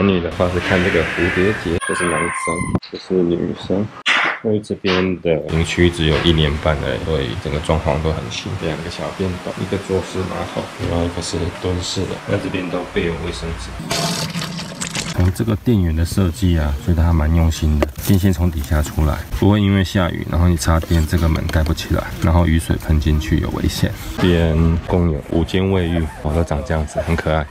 男女的话是看这个蝴蝶结，这是男生，这是女生。因为这边的营区只有一年半而已，所以整个装潢都很新。两个小便斗，一个坐式马桶，另外一个是蹲式的。那这边都备有卫生纸。从这个电源的设计啊，觉得还蛮用心的。电线从底下出来，不会因为下雨，然后你插电，这个门盖不起来，然后雨水喷进去有危险。边共有五间卫浴，哦，都长这样子，很可爱。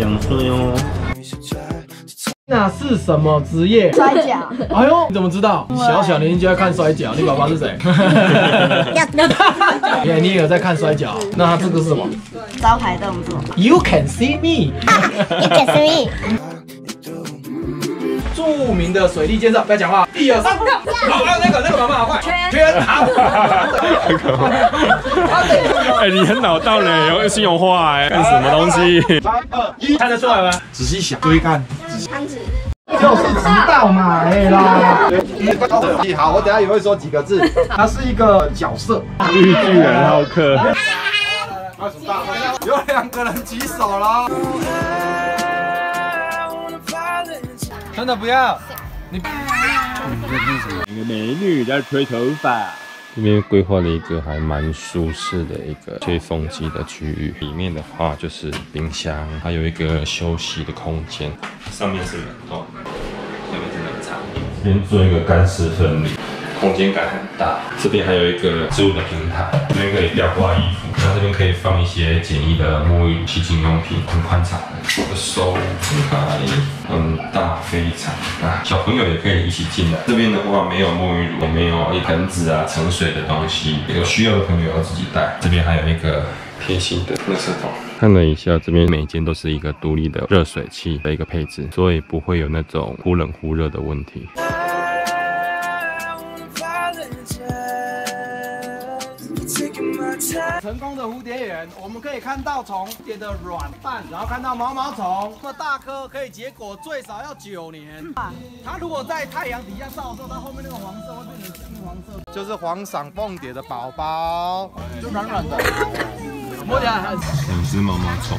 养睡哦。那是什么职业？摔跤。哎呦，你怎么知道？小小年纪就要看摔跤，你爸爸是谁？耶，你也有在看摔跤？那他这个是什么？招牌动作。You can see me。You can see me。著名的水利建设，不要讲话。一二三，好，还有那个那个妈妈好快，圈 好。哎，你很老道嘞，用信用画哎，干什么东西？三二一，看得出来吗？仔细想，注意看。汤子。就是知道嘛，哎啦。好，我等下也会说几个字。它是一个角色。绿巨人浩克。有两个人举手了。真的不要。你。一个美女在吹头发。这边规划了一个还蛮舒适的一个吹风机的区域，里面的话就是冰箱，还有一个休息的空间，上面是冷冻，下面是冷藏，这边做一个干湿分离。空间感很大，这边还有一个置物的平台，这边可以吊挂衣服，然后这边可以放一些简易的沐浴、洗净用品，很宽敞。的收纳很大，非常大，小朋友也可以一起进来。这边的话没有沐浴乳，也没有一盆子啊盛水的东西，有需要的朋友要自己带。这边还有一个贴心的热水桶。看了一下，这边每间都是一个独立的热水器的一个配置，所以不会有那种忽冷忽热的问题。成功的蝴蝶园，我们可以看到虫蝶的卵蛋，然后看到毛毛虫，这么大颗可以结果最少要九年。它如果在太阳底下照的时候，它后面那个黄色会变成金黄色，就是黄赏凤蝶的宝宝，就软软的，摸起来很。两只毛毛虫。